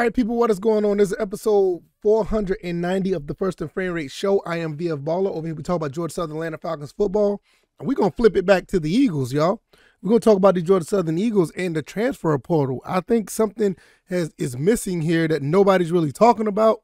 All right, people, what is going on? This is episode 490 of the First and Frame Rate Show. I am VF Baller. Over here, we talk about Georgia Southern Atlanta Falcons football. And we're going to flip it back to the Eagles, y'all. We're going to talk about the Georgia Southern Eagles and the transfer portal. I think something has is missing here that nobody's really talking about.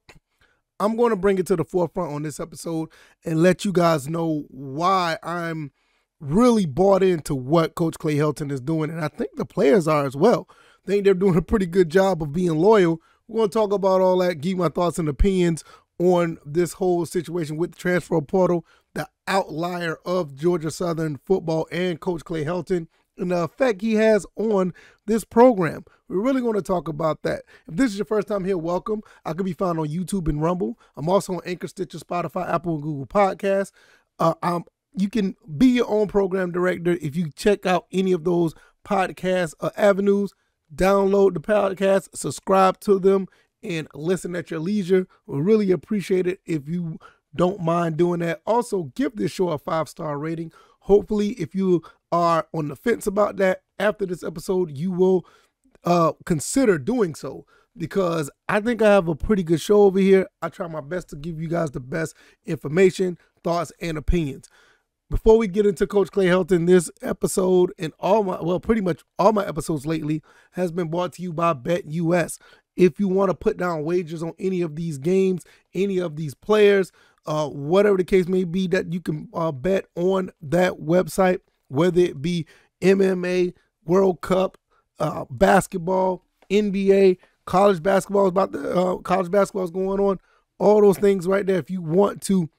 I'm going to bring it to the forefront on this episode and let you guys know why I'm really bought into what Coach Clay Helton is doing. And I think the players are as well think they're doing a pretty good job of being loyal. We're going to talk about all that, give my thoughts and opinions on this whole situation with the transfer portal, the outlier of Georgia Southern football and Coach Clay Helton, and the effect he has on this program. We're really going to talk about that. If this is your first time here, welcome. I can be found on YouTube and Rumble. I'm also on Anchor, Stitcher, Spotify, Apple, and Google Podcasts. Uh, I'm, you can be your own program director if you check out any of those podcast uh, avenues download the podcast, subscribe to them, and listen at your leisure. We really appreciate it if you don't mind doing that. Also, give this show a five star rating. Hopefully, if you are on the fence about that after this episode, you will uh, consider doing so because I think I have a pretty good show over here. I try my best to give you guys the best information, thoughts, and opinions. Before we get into Coach Clay Helton, this episode and all my, well, pretty much all my episodes lately has been brought to you by BetUS. If you want to put down wagers on any of these games, any of these players, uh, whatever the case may be, that you can uh, bet on that website, whether it be MMA, World Cup, uh, basketball, NBA, college basketball is about the uh, college basketball is going on. All those things right there. If you want to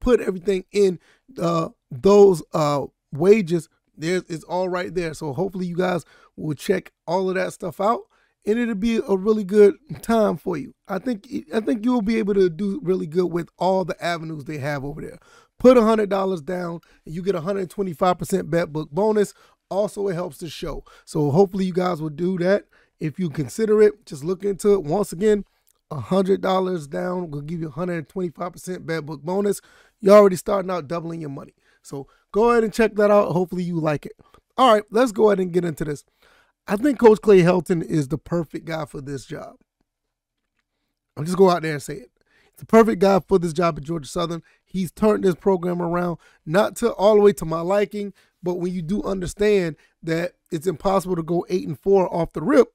put everything in uh, those uh, wages. There's it's all right there. So hopefully you guys will check all of that stuff out, and it'll be a really good time for you. I think I think you'll be able to do really good with all the avenues they have over there. Put a hundred dollars down, and you get a hundred twenty five percent bet book bonus. Also, it helps the show. So hopefully you guys will do that. If you consider it, just look into it. Once again, $100 down will give you 125% bet book bonus. You're already starting out doubling your money. So go ahead and check that out. Hopefully you like it. All right, let's go ahead and get into this. I think Coach Clay Helton is the perfect guy for this job. I'll just go out there and say it. He's the perfect guy for this job at Georgia Southern. He's turned this program around, not to all the way to my liking, but when you do understand that it's impossible to go eight and four off the rip,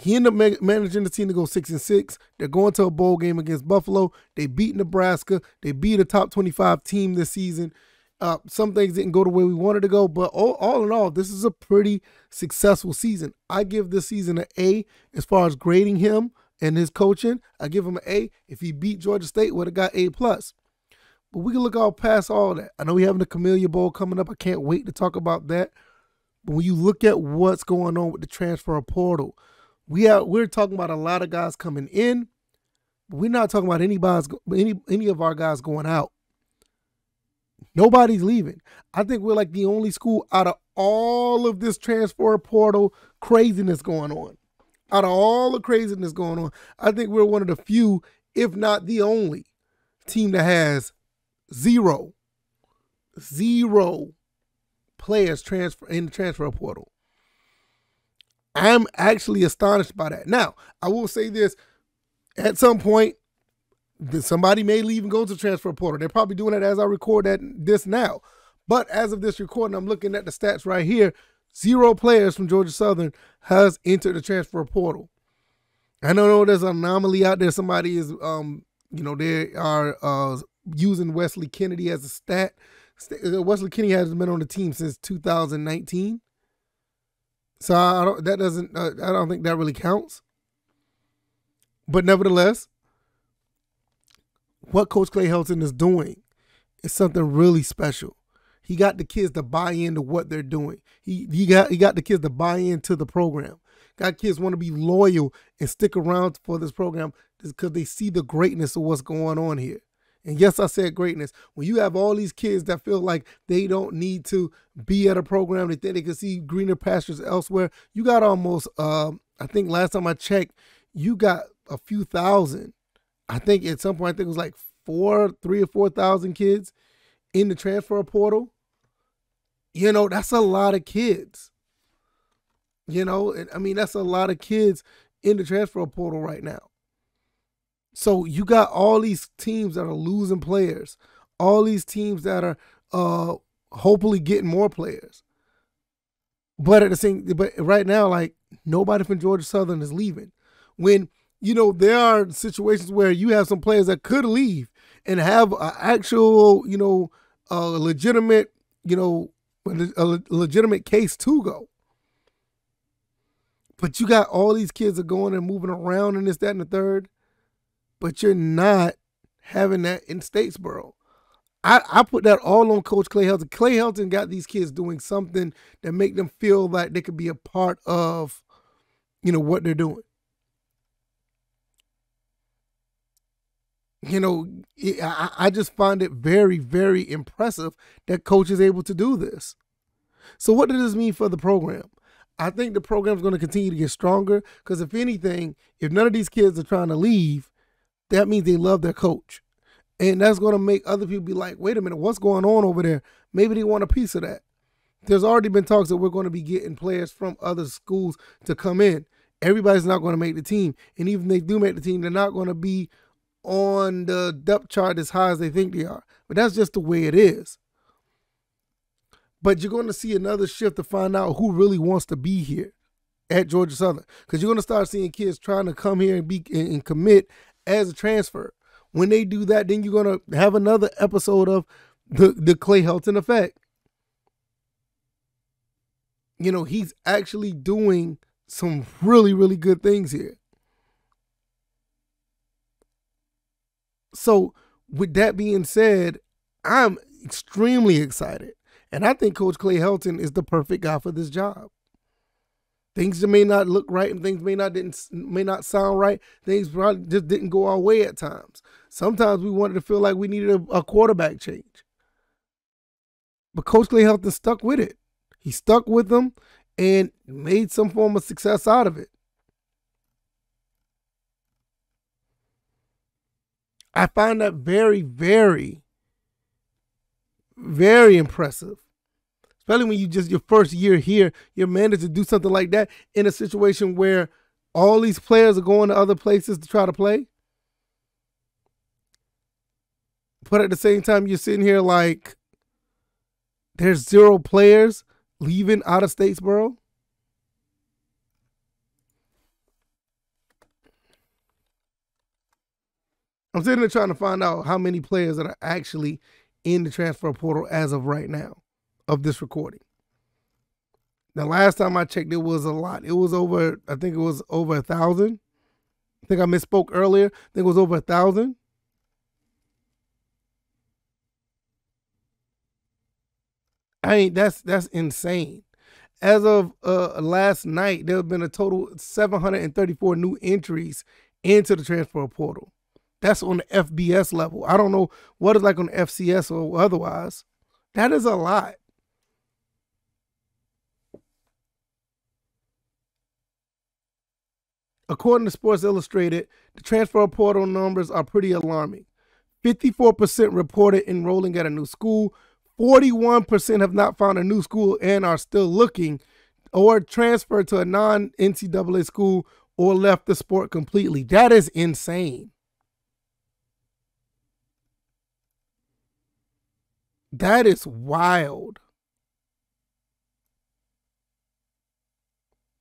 he ended up managing the team to go six and six. They're going to a bowl game against Buffalo. They beat Nebraska. They beat a top 25 team this season. Uh, some things didn't go the way we wanted to go, but all, all in all, this is a pretty successful season. I give this season an A as far as grading him and his coaching. I give him an A. If he beat Georgia State, would have got A plus. But we can look all past all that. I know we having the Camellia Bowl coming up. I can't wait to talk about that. But when you look at what's going on with the transfer portal, we are we're talking about a lot of guys coming in. we're not talking about anybody's any any of our guys going out. Nobody's leaving. I think we're like the only school out of all of this transfer portal craziness going on. Out of all the craziness going on, I think we're one of the few, if not the only, team that has zero, zero players transfer in the transfer portal. I'm actually astonished by that. Now, I will say this at some point, somebody may leave and go to transfer portal. They're probably doing it as I record that this now. But as of this recording, I'm looking at the stats right here. Zero players from Georgia Southern has entered the transfer portal. I don't know there's an anomaly out there. Somebody is, um, you know, they are uh, using Wesley Kennedy as a stat. Uh, Wesley Kennedy hasn't been on the team since 2019. So I don't. That doesn't. Uh, I don't think that really counts. But nevertheless, what Coach Clay Helton is doing is something really special. He got the kids to buy into what they're doing. He he got he got the kids to buy into the program. Got kids want to be loyal and stick around for this program because they see the greatness of what's going on here. And yes, I said greatness. When you have all these kids that feel like they don't need to be at a program, they think they can see greener pastures elsewhere. You got almost, um, I think last time I checked, you got a few thousand. I think at some point, I think it was like four, three or four thousand kids in the transfer portal. You know, that's a lot of kids. You know, I mean, that's a lot of kids in the transfer portal right now. So you got all these teams that are losing players, all these teams that are uh hopefully getting more players. But at the same but right now, like nobody from Georgia Southern is leaving. When you know there are situations where you have some players that could leave and have an actual, you know, a legitimate, you know, a legitimate case to go. But you got all these kids are going and moving around and this, that, and the third. But you're not having that in Statesboro. I, I put that all on Coach Clay Helton. Clay Helton got these kids doing something that make them feel like they could be a part of, you know, what they're doing. You know, I, I just find it very, very impressive that Coach is able to do this. So, what does this mean for the program? I think the program is going to continue to get stronger because, if anything, if none of these kids are trying to leave, that means they love their coach. And that's going to make other people be like, wait a minute, what's going on over there? Maybe they want a piece of that. There's already been talks that we're going to be getting players from other schools to come in. Everybody's not going to make the team. And even they do make the team, they're not going to be on the depth chart as high as they think they are. But that's just the way it is. But you're going to see another shift to find out who really wants to be here at Georgia Southern. Because you're going to start seeing kids trying to come here and be and commit as a transfer. When they do that, then you're to have another episode of the, the Clay Helton effect. You know, he's actually doing some really, really good things here. So, with that being said, I'm extremely excited and I think Coach Clay Helton is the perfect guy for this job. Things may not look right and things may not didn't may not sound right. Things probably just didn't go our way at times. Sometimes we wanted to feel like we needed a, a quarterback change. But Coach Clay Helton stuck with it. He stuck with them and made some form of success out of it. I find that very, very very impressive. Especially when you just your first year here, you're managed to do something like that in a situation where all these players are going to other places to try to play. But at the same time, you're sitting here like there's zero players leaving out of Statesboro. I'm sitting there trying to find out how many players that are actually in the transfer portal as of right now of this recording. The last time I checked, it was a lot. It was over, I think it was over a thousand. I think I misspoke earlier. I think it was over a thousand. I mean, that's that's insane. As of uh, last night, there have been a total 734 new entries into the transfer portal. That's on the FBS level. I don't know what it's like on FCS or otherwise. That is a lot. According to Sports Illustrated, the transfer portal numbers are pretty alarming. 54% reported enrolling at a new school, 41% have not found a new school and are still looking, or transferred to a non NCAA school or left the sport completely. That is insane. That is wild.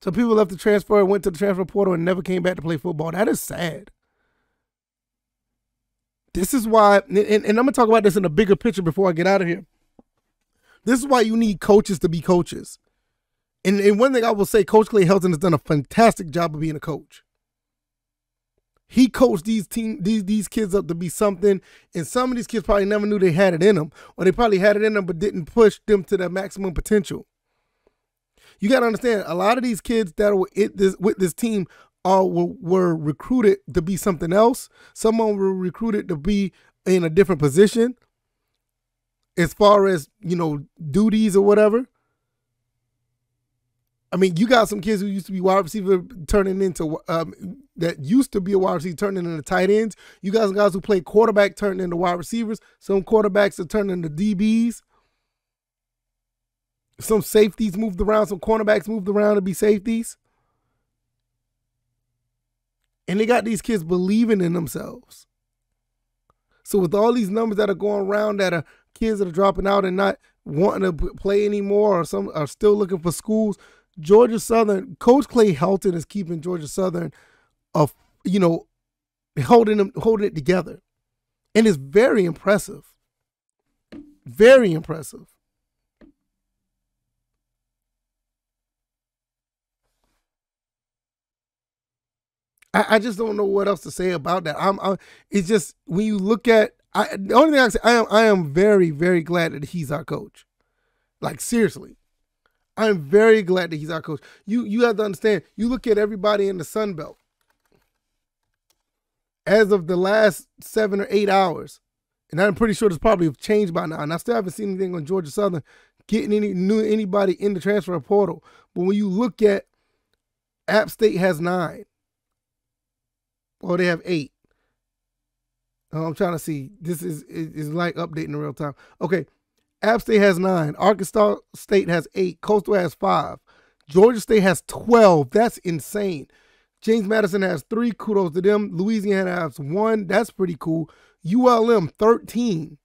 So people left the transfer, went to the transfer portal, and never came back to play football. That is sad. This is why, and, and I'm gonna talk about this in a bigger picture before I get out of here. This is why you need coaches to be coaches. And, and one thing I will say, Coach Clay Helton has done a fantastic job of being a coach he coached these team these these kids up to be something, and some of these kids probably never knew they had it in them, or they probably had it in them but didn't push them to their maximum potential. You got to understand, a lot of these kids that were this, with this team are were, were recruited to be something else. Someone were recruited to be in a different position, as far as you know duties or whatever. I mean, you got some kids who used to be wide receiver turning into um, that used to be a wide receiver turning into tight ends. You got some guys who play quarterback turning into wide receivers. Some quarterbacks are turning into DBs. Some safeties moved around. Some cornerbacks moved around to be safeties. And they got these kids believing in themselves. So with all these numbers that are going around that are kids that are dropping out and not wanting to play anymore or some are still looking for schools, Georgia Southern, Coach Clay Helton is keeping Georgia Southern of you know holding them holding it together. And it's very impressive. Very impressive. I, I just don't know what else to say about that. I'm, I'm it's just when you look at I the only thing I say I am I am very, very glad that he's our coach. Like seriously. I'm very glad that he's our coach. You you have to understand, you look at everybody in the Sun Belt. As of the last seven or eight hours, and I'm pretty sure it's probably changed by now. And I still haven't seen anything on Georgia Southern getting any new anybody in the transfer portal. But when you look at App State has nine. Or they have eight. Oh, I'm trying to see. This is is like updating in real time. Okay. App State has nine. Arkansas State has eight. Coastal has five. Georgia State has 12. That's insane. James Madison has three. Kudos to them. Louisiana has one. That's pretty cool. ULM 13.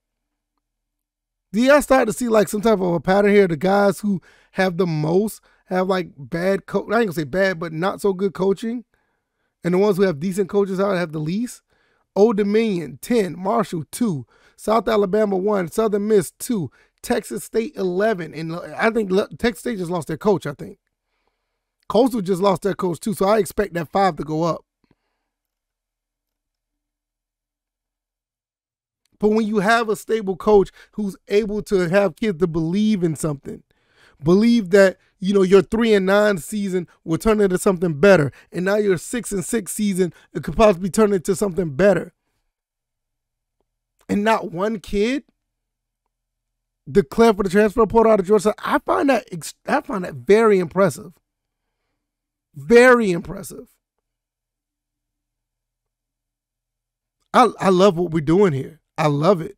Do y'all start to see like some type of a pattern here? The guys who have the most have like bad coach. I ain't gonna say bad, but not so good coaching. And the ones who have decent coaches out have the least. Old Dominion 10, Marshall 2, South Alabama 1, Southern Miss 2, Texas State 11. And uh, I think Texas State just lost their coach, I think. Coastal just lost their coach too, so I expect that five to go up. But when you have a stable coach who's able to have kids to believe in something, believe that you know your three and nine season will turn into something better, and now your six and six season it could possibly turn into something better, and not one kid declare for the transfer portal out of Georgia. I find that I find that very impressive. Very impressive. I I love what we're doing here. I love it.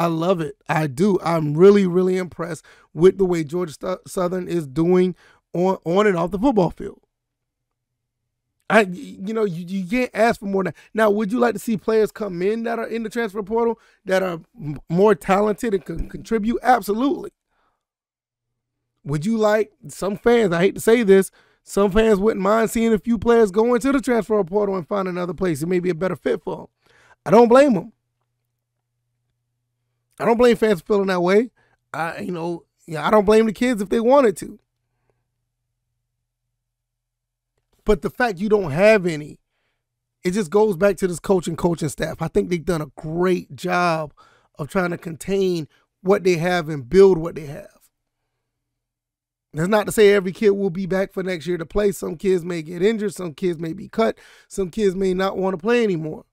I love it. I do. I'm really, really impressed with the way Georgia Southern is doing on on and off the football field. I, you know, you, you can't ask for more than now. Would you like to see players come in that are in the transfer portal that are more talented and can contribute? Absolutely. Would you like some fans? I hate to say this, some fans wouldn't mind seeing a few players go into the transfer portal and find another place. It may be a better fit for them. I don't blame them. I don't blame fans for feeling that way. I, you know, yeah, I don't blame the kids if they wanted to. But the fact you don't have any, it just goes back to this coaching coaching staff. I think they've done a great job of trying to contain what they have and build what they have. That's not to say every kid will be back for next year to play. Some kids may get injured, some kids may be cut, some kids may not want to play anymore.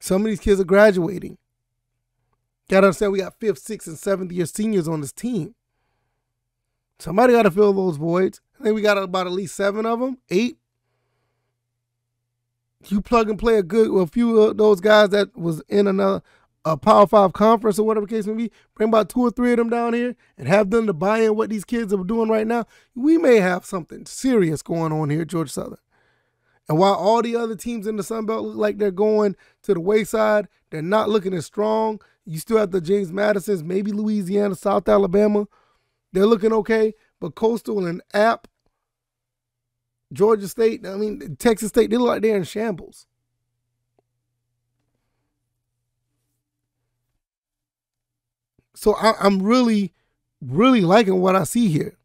Some of these kids are graduating. Gotta understand we got fifth, sixth, and seventh year seniors on this team. Somebody got to fill those voids. I think we got about at least seven of them, eight. You plug and play a good, a few of those guys that was in another a Power Five conference or whatever case may be. Bring about two or three of them down here and have them to buy in what these kids are doing right now. We may have something serious going on here at Georgia Southern. And while all the other teams in the Sun Belt look like they're going to the wayside, they're not looking as strong. You still have the James Madisons, maybe Louisiana, South Alabama. They're looking okay, but Coastal and App, Georgia State, I mean Texas State, they look like they're in shambles. So I, I'm really, really liking what I see here.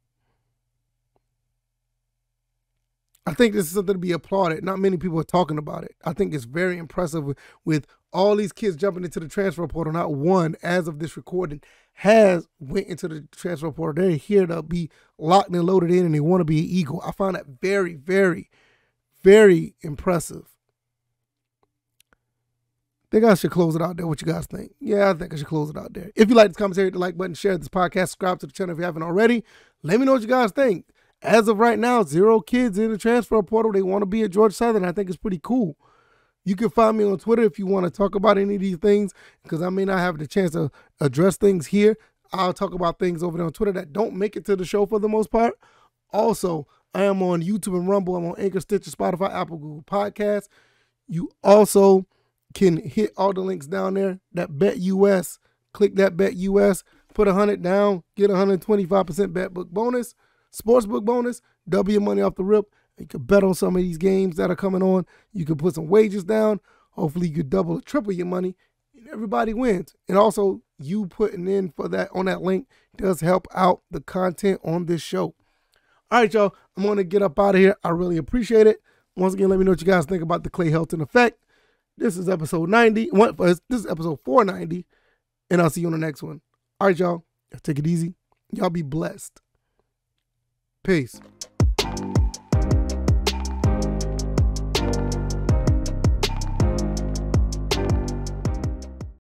I think this is something to be applauded. Not many people are talking about it. I think it's very impressive with, with all these kids jumping into the transfer portal. Not one, as of this recording, has went into the transfer portal. They're here to be locked and loaded in, and they want to be an Eagle. I find that very, very, very impressive. I think I should close it out there. What you guys think? Yeah, I think I should close it out there. If you like this commentary, hit the like button, share this podcast, subscribe to the channel if you haven't already. Let me know what you guys think as of right now, zero kids in the transfer portal. They want to be at George Southern. I think it's pretty cool. You can find me on Twitter if you want to talk about any of these things because I may not have the chance to address things here. I'll talk about things over there on Twitter that don't make it to the show for the most part. Also, I am on YouTube and Rumble. I'm on Anchor, Stitcher, Spotify, Apple, Google Podcasts. You also can hit all the links down there. That BetUS, click that BetUS, put a hundred down, get a 125% bet book bonus, sportsbook bonus, double your money off the rip. You can bet on some of these games that are coming on. You can put some wages down. Hopefully, you could double or triple your money. And everybody wins. And also, you putting in for that on that link does help out the content on this show. All right, y'all. I'm going to get up out of here. I really appreciate it. Once again, let me know what you guys think about the Clay Helton effect. This is episode 90. Uh, this is episode 490. And I'll see you on the next one. All right, y'all. Take it easy. Y'all be blessed. Peace.